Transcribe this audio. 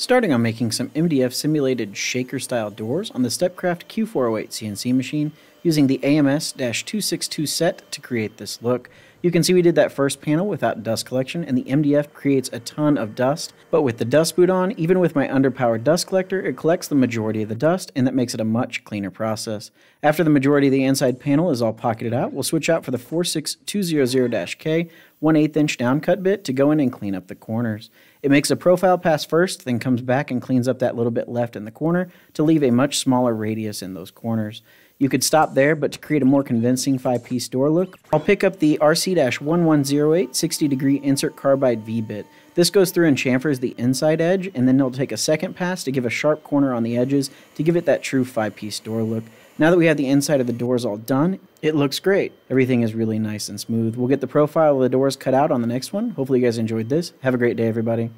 Starting on making some MDF simulated shaker style doors on the Stepcraft Q408 CNC machine using the AMS-262 set to create this look. You can see we did that first panel without dust collection and the MDF creates a ton of dust, but with the dust boot on, even with my underpowered dust collector, it collects the majority of the dust and that makes it a much cleaner process. After the majority of the inside panel is all pocketed out, we'll switch out for the 46200-K 1 8 inch downcut bit to go in and clean up the corners. It makes a profile pass first, then comes back and cleans up that little bit left in the corner to leave a much smaller radius in those corners. You could stop there, but to create a more convincing 5-piece door look, I'll pick up the RC-1108 60 degree insert carbide V-bit. This goes through and chamfers the inside edge, and then it'll take a second pass to give a sharp corner on the edges to give it that true 5-piece door look. Now that we have the inside of the doors all done, it looks great. Everything is really nice and smooth. We'll get the profile of the doors cut out on the next one. Hopefully you guys enjoyed this. Have a great day, everybody.